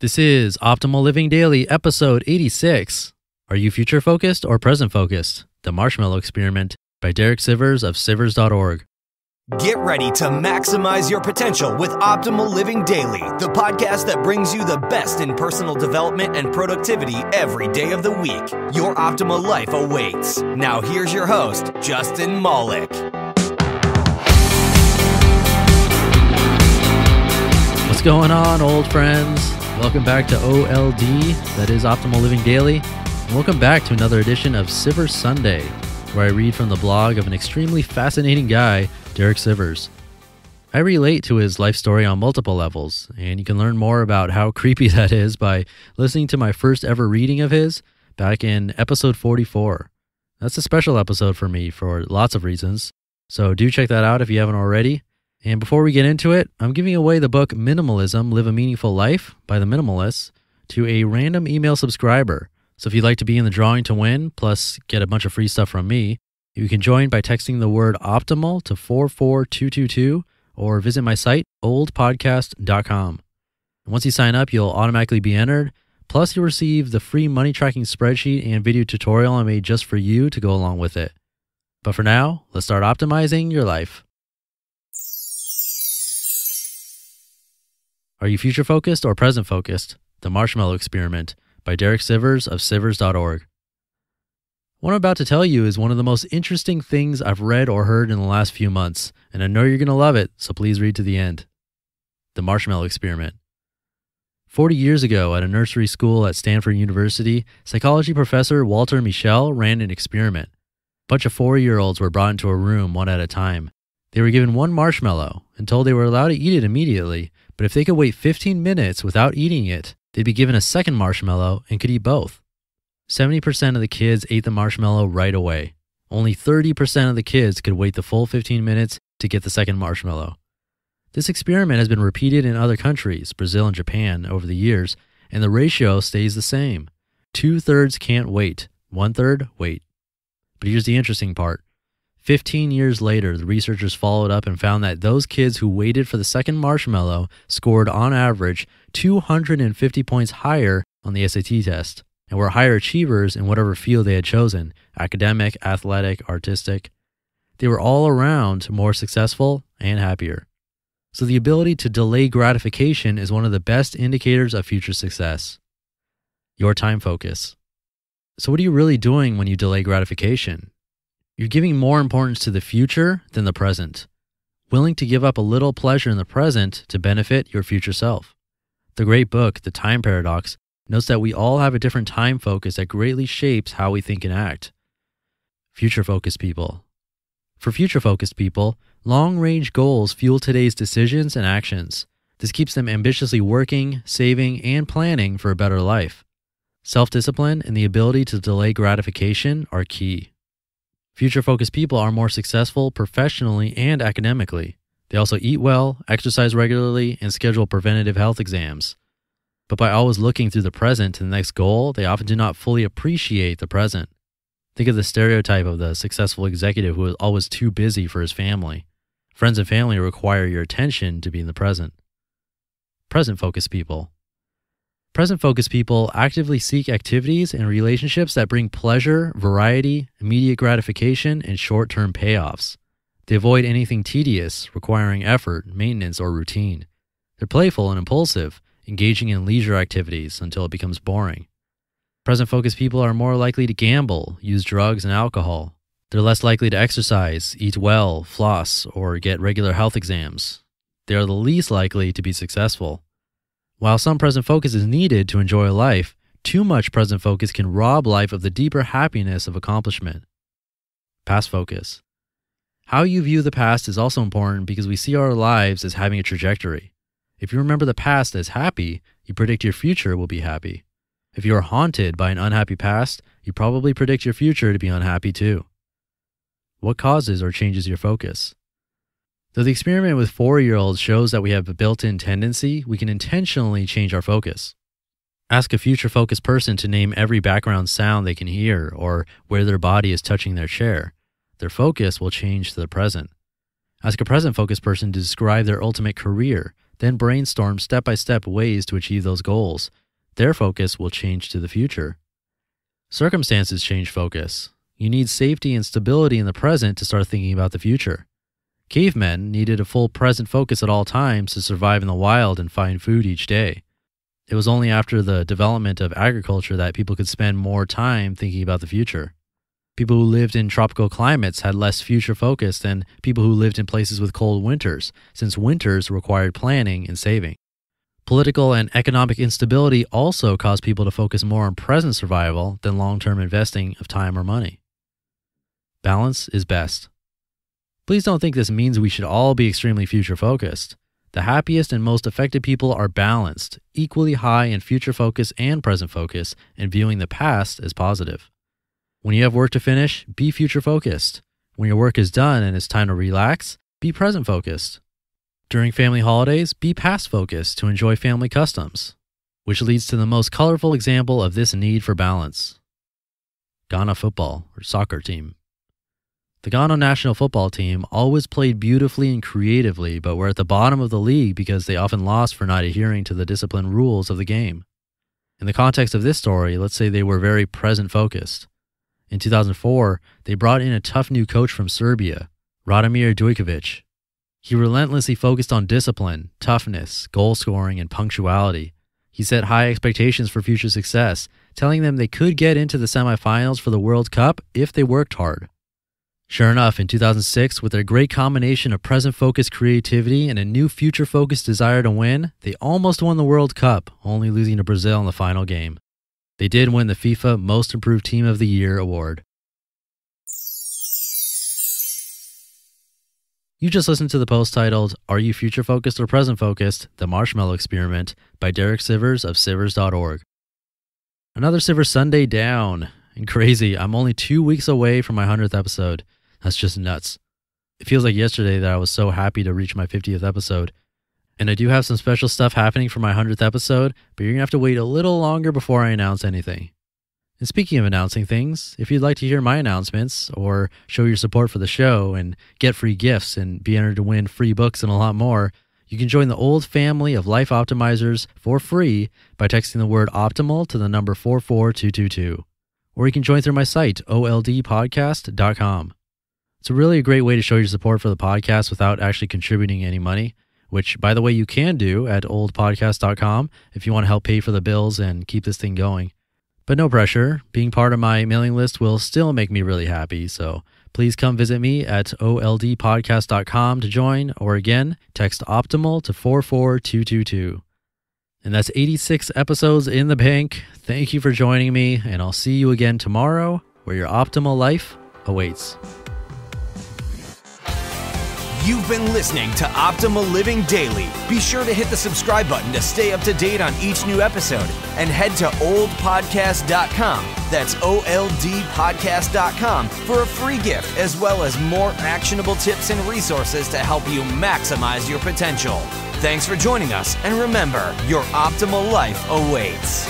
This is Optimal Living Daily, episode 86. Are you future focused or present focused? The Marshmallow Experiment by Derek Sivers of Sivers.org. Get ready to maximize your potential with Optimal Living Daily, the podcast that brings you the best in personal development and productivity every day of the week. Your optimal life awaits. Now, here's your host, Justin. What's going on, old friends? Welcome back to OLD, that is Optimal Living Daily. And welcome back to another edition of Sivers Sunday, where I read from the blog of an extremely fascinating guy, Derek Sivers. I relate to his life story on multiple levels, and you can learn more about how creepy that is by listening to my first ever reading of his back in episode 44. That's a special episode for me for lots of reasons, so do check that out if you haven't already. And before we get into it, I'm giving away the book Minimalism Live a Meaningful Life by the Minimalists to a random email subscriber. So if you'd like to be in the drawing to win, plus get a bunch of free stuff from me, you can join by texting the word optimal to 44222 or visit my site, oldpodcast.com. And once you sign up, you'll automatically be entered. Plus, you'll receive the free money tracking spreadsheet and video tutorial I made just for you to go along with it. But for now, let's start optimizing your life. Are you future focused or present focused? The Marshmallow Experiment by Derek Sivers of Sivers.org. What I'm about to tell you is one of the most interesting things I've read or heard in the last few months, and I know you're going to love it, so please read to the end. The Marshmallow Experiment. 40 years ago, at a nursery school at Stanford University, psychology professor Walter Mischel ran an experiment. A bunch of four year olds were brought into a room one at a time. They were given one marshmallow and told they were allowed to eat it immediately, but if they could wait 15 minutes without eating it, they'd be given a second marshmallow and could eat both. 70% of the kids ate the marshmallow right away. Only 30% of the kids could wait the full 15 minutes to get the second marshmallow. This experiment has been repeated in other countries, Brazil and Japan, over the years, and the ratio stays the same. Two thirds can't wait, one third wait. But here's the interesting part 15 years later, the researchers followed up and found that those kids who waited for the second marshmallow scored on average 250 points higher on the SAT test and were higher achievers in whatever field they had chosen academic, athletic, artistic. They were all around more successful and happier. So, the ability to delay gratification is one of the best indicators of future success. Your time focus. So, what are you really doing when you delay gratification? You're giving more importance to the future than the present, willing to give up a little pleasure in the present to benefit your future self. The great book, The Time Paradox, notes that we all have a different time focus that greatly shapes how we think and act. Future focused people. For future focused people, long range goals fuel today's decisions and actions. This keeps them ambitiously working, saving, and planning for a better life. Self discipline and the ability to delay gratification are key. Future focused people are more successful professionally and academically. They also eat well, exercise regularly, and schedule preventative health exams. But by always looking through the present to the next goal, they often do not fully appreciate the present. Think of the stereotype of the successful executive who is always too busy for his family. Friends and family require your attention to be in the present. Present focused people. Present focused people actively seek activities and relationships that bring pleasure, variety, immediate gratification, and short term payoffs. They avoid anything tedious, requiring effort, maintenance, or routine. They're playful and impulsive, engaging in leisure activities until it becomes boring. Present focused people are more likely to gamble, use drugs and alcohol. They're less likely to exercise, eat well, floss, or get regular health exams. They are the least likely to be successful. While some present focus is needed to enjoy a life, too much present focus can rob life of the deeper happiness of accomplishment. Past focus. How you view the past is also important because we see our lives as having a trajectory. If you remember the past as happy, you predict your future will be happy. If you are haunted by an unhappy past, you probably predict your future to be unhappy too. What causes or changes your focus? Though the experiment with four year olds shows that we have a built in tendency, we can intentionally change our focus. Ask a future focused person to name every background sound they can hear or where their body is touching their chair. Their focus will change to the present. Ask a present focused person to describe their ultimate career, then brainstorm step by step ways to achieve those goals. Their focus will change to the future. Circumstances change focus. You need safety and stability in the present to start thinking about the future. Cavemen needed a full present focus at all times to survive in the wild and find food each day. It was only after the development of agriculture that people could spend more time thinking about the future. People who lived in tropical climates had less future focus than people who lived in places with cold winters, since winters required planning and saving. Political and economic instability also caused people to focus more on present survival than long term investing of time or money. Balance is best. Please don't think this means we should all be extremely future focused. The happiest and most effective people are balanced, equally high in future focus and present focus, and viewing the past as positive. When you have work to finish, be future focused. When your work is done and it's time to relax, be present focused. During family holidays, be past focused to enjoy family customs, which leads to the most colorful example of this need for balance Ghana football or soccer team. The Ghana national football team always played beautifully and creatively, but were at the bottom of the league because they often lost for not adhering to the disciplined rules of the game. In the context of this story, let's say they were very present focused. In 2004, they brought in a tough new coach from Serbia, Radomir Dujkovic. He relentlessly focused on discipline, toughness, goal scoring, and punctuality. He set high expectations for future success, telling them they could get into the semifinals for the World Cup if they worked hard. Sure enough, in 2006, with their great combination of present focused creativity and a new future focused desire to win, they almost won the World Cup, only losing to Brazil in the final game. They did win the FIFA Most Improved Team of the Year award. You just listened to the post titled, Are You Future Focused or Present Focused? The Marshmallow Experiment by Derek Sivers of Sivers.org. Another Sivers Sunday down. And crazy, I'm only two weeks away from my 100th episode. That's just nuts. It feels like yesterday that I was so happy to reach my 50th episode. And I do have some special stuff happening for my 100th episode, but you're going to have to wait a little longer before I announce anything. And speaking of announcing things, if you'd like to hear my announcements or show your support for the show and get free gifts and be entered to win free books and a lot more, you can join the old family of life optimizers for free by texting the word optimal to the number 44222. Or you can join through my site, oldpodcast.com. It's really a great way to show your support for the podcast without actually contributing any money, which, by the way, you can do at oldpodcast.com if you want to help pay for the bills and keep this thing going. But no pressure. Being part of my mailing list will still make me really happy. So please come visit me at oldpodcast.com to join, or again, text optimal to 44222. And that's 86 episodes in the bank. Thank you for joining me, and I'll see you again tomorrow where your optimal life awaits. You've been listening to Optimal Living Daily. Be sure to hit the subscribe button to stay up to date on each new episode and head to oldpodcast.com. That's O L D podcast.com for a free gift as well as more actionable tips and resources to help you maximize your potential. Thanks for joining us, and remember, your optimal life awaits.